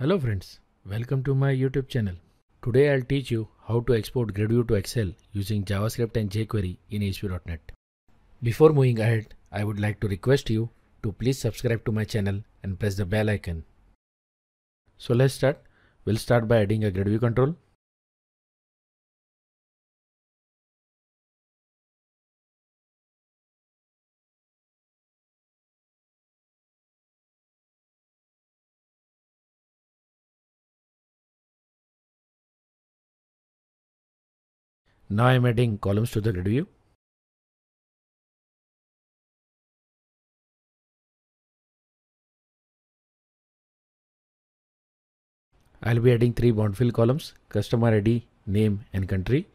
Hello friends, welcome to my YouTube channel. Today I'll teach you how to export GridView to Excel using JavaScript and jQuery in ASP.NET. Before moving ahead, I would like to request you to please subscribe to my channel and press the bell icon. So let's start. We'll start by adding a GridView control. Now I'm adding columns to the grid view. I'll be adding three BoundField columns, customer ID, name and country.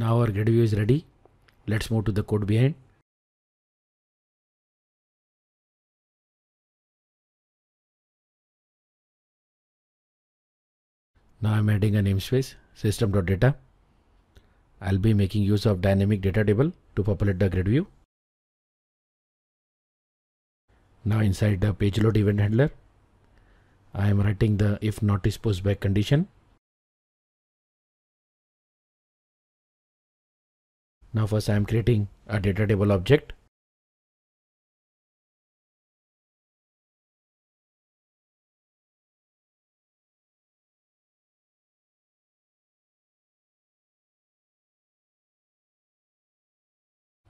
Now our grid view is ready. Let's move to the code behind. Now I'm adding a namespace system.data. I'll be making use of dynamic data table to populate the grid view. Now inside the page load event handler, I am writing the if not is post condition Now first I am creating a data table object.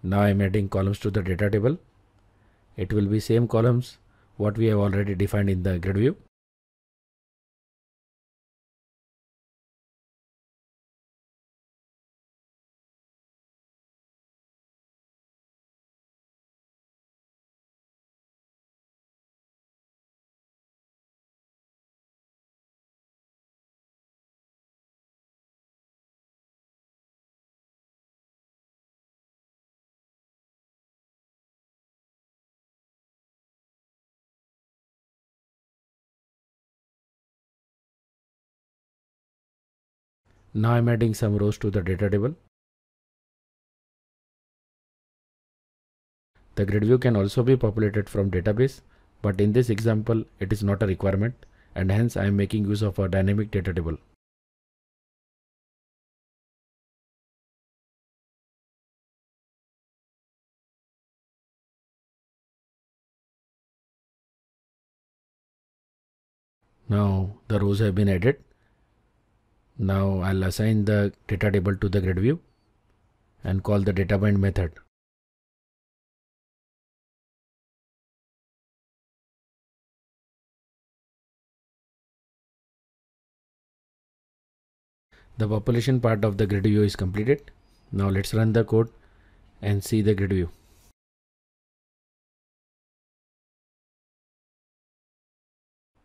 Now I am adding columns to the data table. It will be same columns what we have already defined in the grid view. Now I'm adding some rows to the data table. The grid view can also be populated from database, but in this example, it is not a requirement and hence I am making use of a dynamic data table. Now the rows have been added. Now I'll assign the data table to the grid view and call the data bind method. The population part of the grid view is completed. Now let's run the code and see the grid view.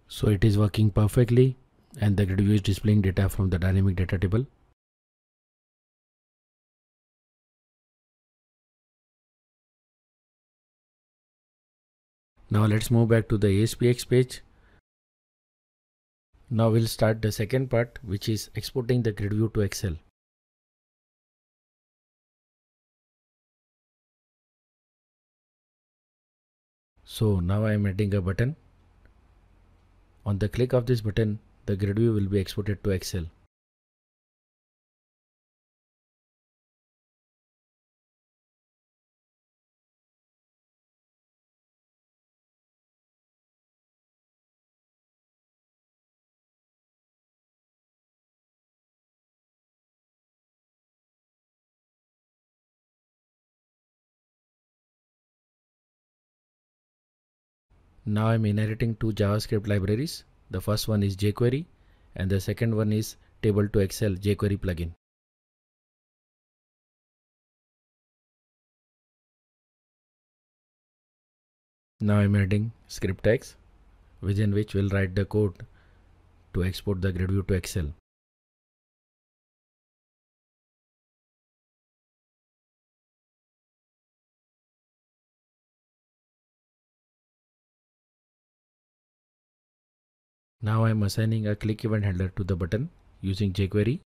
So it is working perfectly and the grid view is displaying data from the dynamic data table. Now let's move back to the ASPX page. Now we'll start the second part which is exporting the grid view to Excel. So now I am adding a button. On the click of this button, the grid view will be exported to Excel. Now I'm inheriting two JavaScript libraries. The first one is jQuery and the second one is table2excel jQuery plugin. Now I'm adding script tags within which we'll write the code to export the grid view to Excel. Now I am assigning a click event handler to the button using jQuery.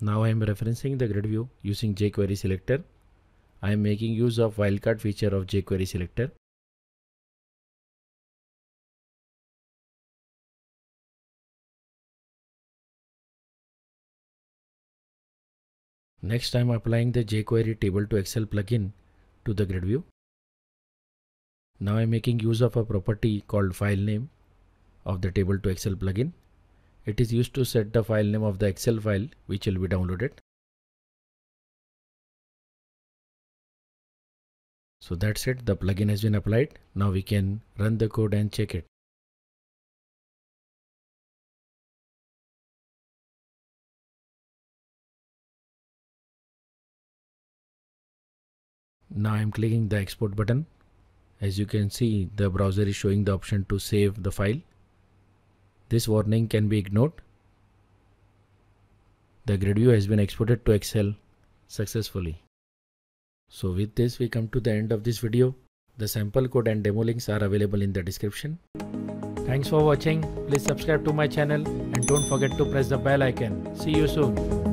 Now I am referencing the grid view using jQuery selector I am making use of wildcard feature of jQuery selector. Next I am applying the jQuery table2excel plugin to the grid view. Now I am making use of a property called file name of the table2excel plugin. It is used to set the file name of the Excel file which will be downloaded. So that's it. The plugin has been applied. Now we can run the code and check it. Now I'm clicking the export button. As you can see, the browser is showing the option to save the file. This warning can be ignored. The grid view has been exported to Excel successfully. So with this we come to the end of this video. The sample code and demo links are available in the description. Thanks for watching. Please subscribe to my channel and don't forget to press the bell icon. See you soon.